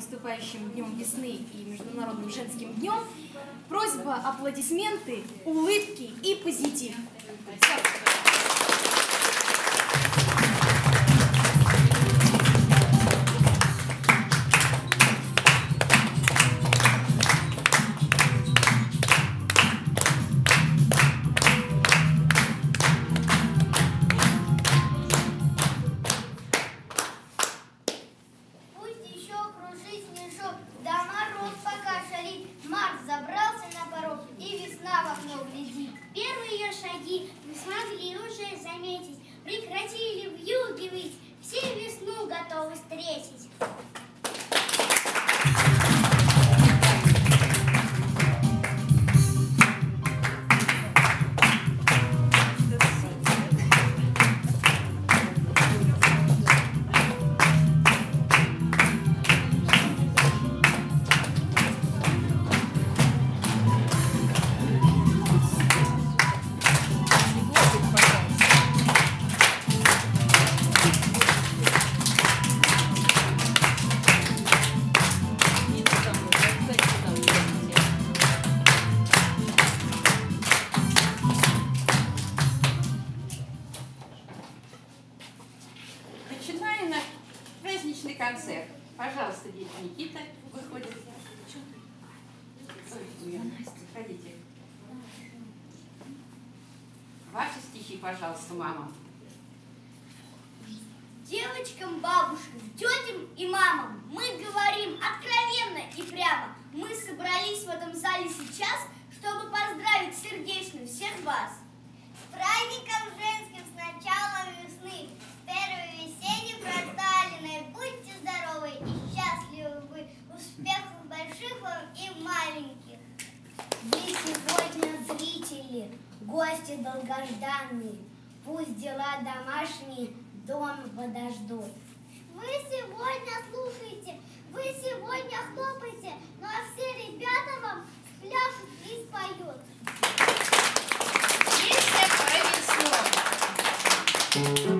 наступающим Днем весны и Международным женским днем просьба аплодисменты, улыбки и позитив. Все. Прекратили вьюги выть, все весну готовы встретить. Концерт. Пожалуйста, дети Никита выходит. Ой, Ходите. Ваши стихи, пожалуйста, мама. Девочкам, бабушкам, тетям и мамам мы говорим откровенно и прямо. Мы собрались в этом зале сейчас, чтобы поздравить сердечно всех вас. С праздником женским с началом весны, с первой весенней проталиной. Будьте здоровы и счастливы вы, успехов больших вам и маленьких. Вы сегодня зрители, гости долгожданные. Пусть дела домашние дома подождут. Вы сегодня слушаете, вы сегодня хлопаете, ну а все ребята вам спляшут и споют. Песня про весну.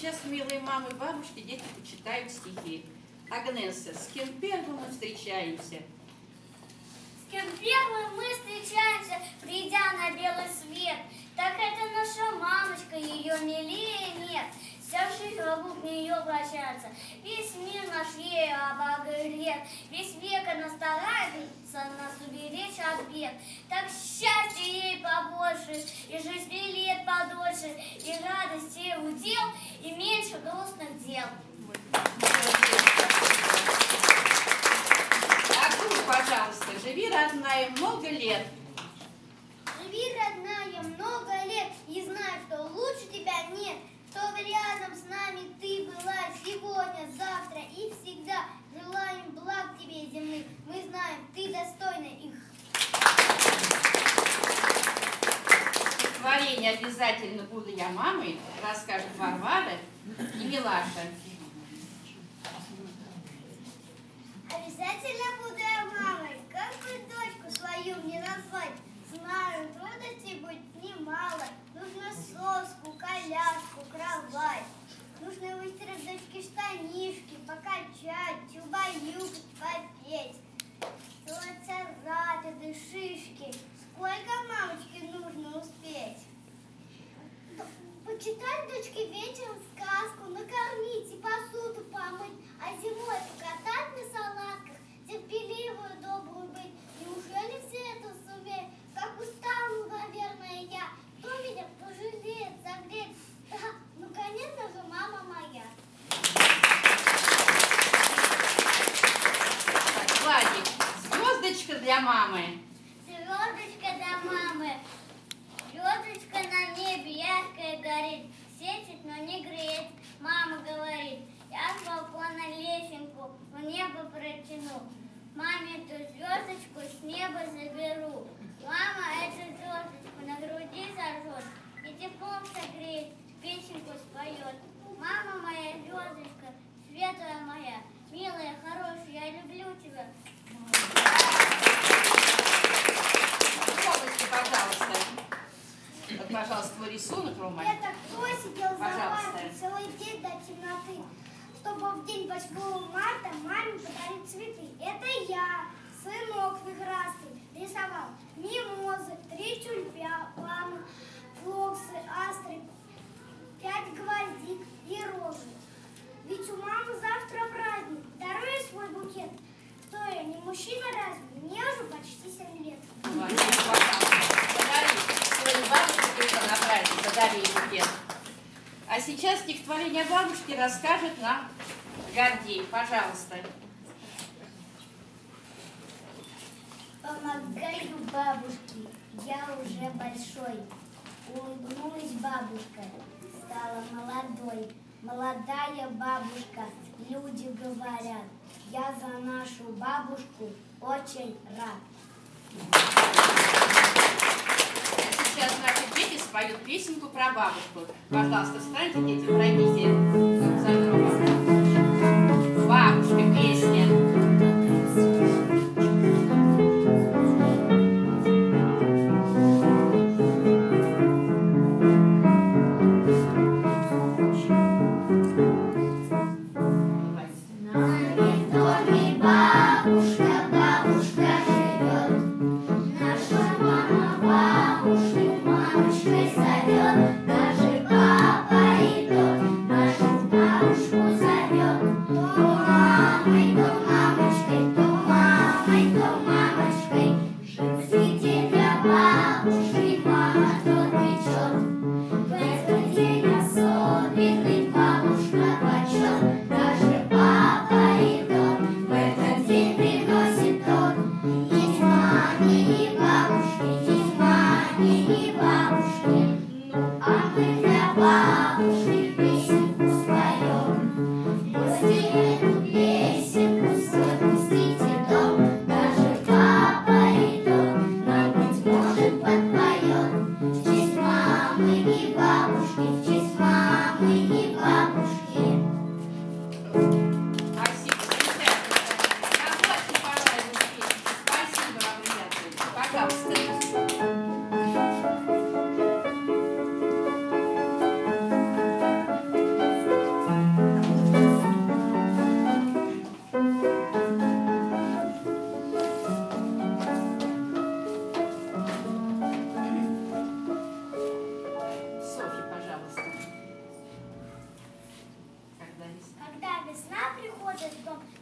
Сейчас, милые мамы бабушки, дети почитают стихи. Агнеса, с кем первым мы встречаемся? С кем первым мы встречаемся, придя на белый свет, так это наша мамочка, ее милее нет. Вся жизнь вокруг нее вращается, весь мир наш ею обогрет, весь век она старается нас уберечь от бед. Так счастья ей побольше, и жизни лет подольше, и радости удел, грустных дел. Пожалуйста, живи, родная, много лет. Живи, родная, много лет и знай, что лучше тебя нет. Чтобы рядом с нами ты была сегодня, завтра и всегда. Желаем благ тебе земных. Мы знаем, ты достойна их. Творение обязательно буду я мамой, расскажет Варвара и Милаша. Обязательно буду я мамой. Как бы дочку свою мне назвать? Знаю, трудностей будет немало. Нужно соску, коляску, кровать. Нужно выстирать дочке штанишки, покачать, убаюкать, попеть. Царапины, шишки. Сколько мамочке нужно успеть? Почитать дочке вечером сказку, накормить и посуду помыть, а зимой покатать на салатках, терпеливую, добрую быть. Неужели все это сумеют? Как устану, наверное, я. Кто меня пожалеет, согреет? Да, ну, конечно же, мама моя. Владик, звездочка для мамы. Звездочка до мамы, звездочка на небе яркая горит, греет. Мама говорит, я с балкона лесенку в небо протяну. Маме эту звездочку с неба заберу. Мама эту звездочку на груди зажжет и теплом согреет, песенку споет. Мама моя звездочка, светлая моя, милая, хорошая, я люблю тебя. Пожалуйста. Пожалуйста, твой рисунок, Рома. Это кто сидел за Пожалуйста. партой целый день до темноты, чтобы в день 8 марта маме подарить цветы? Это я, сынок вихрастый, рисовал мимозы, три тюльпана, флоксы, астры, пять гвоздик и розы. Ведь у мамы завтра праздник, даруй свой букет. Что я, не мужчина разве? Мне уже почти 7 лет. Владик, пожалуйста, подари своей бабушке только на букет. А сейчас стихотворение бабушки расскажет нам Гордей. Пожалуйста. Помогаю бабушке, я уже большой. Улыбнулась бабушка, стала молодой. Молодая бабушка, люди говорят, я за нашу бабушку очень рад. А сейчас наши дети споют песенку про бабушку. Пожалуйста, встаньте, дети, пройдите за.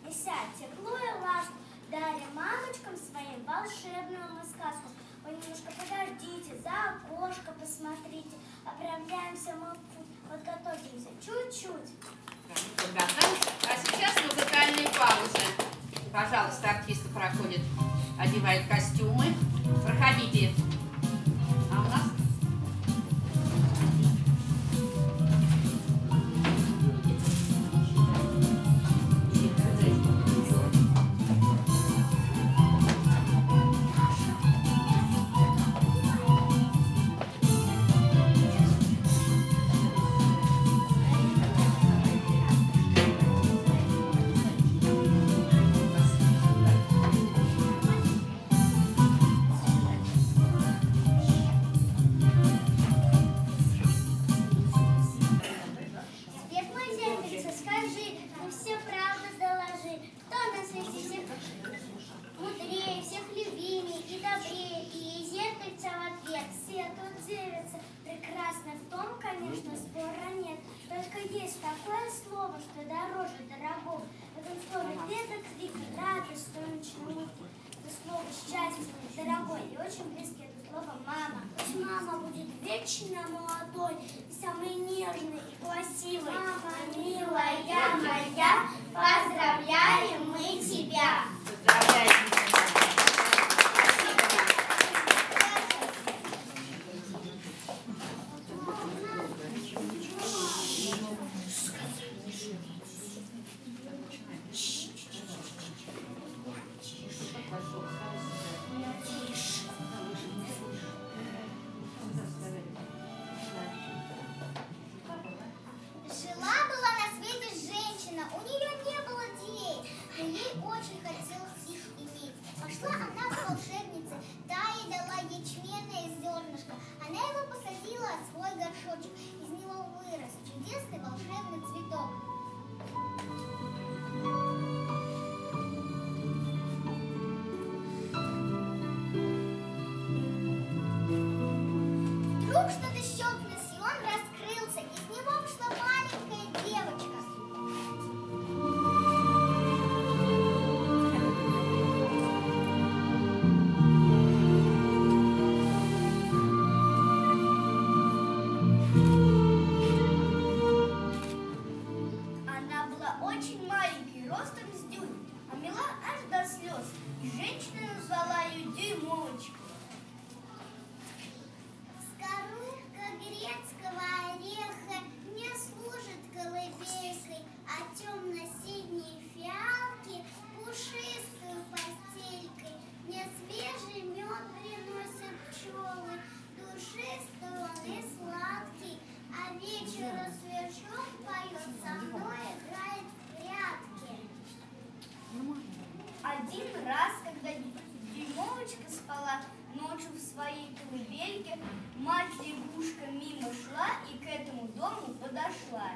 Неся тепло и ласку, даря мамочкам своим волшебную сказку. Ой, немножко подождите, за окошко посмотрите, оправляемся мы в путь, подготовимся чуть-чуть. А сейчас музыкальные паузы. Пожалуйста, артисты проходят, одевают костюмы. Проходите. Свету девица. Прекрасно в том, конечно, спора нет, только есть такое слово, что дороже дорогого. В этом слове веток крик, радость солнечной утки. Это слово счастье, дорогой и очень близкий, это слово мама. Пусть мама будет вечно молодой, самой нежной и красивой. Мама, она к волшебнице, та ей дала ячменное зернышко. Она его посадила в свой горшочек, из него вырос чудесный волшебный цветок. Лягушка мимо шла и к этому дому подошла.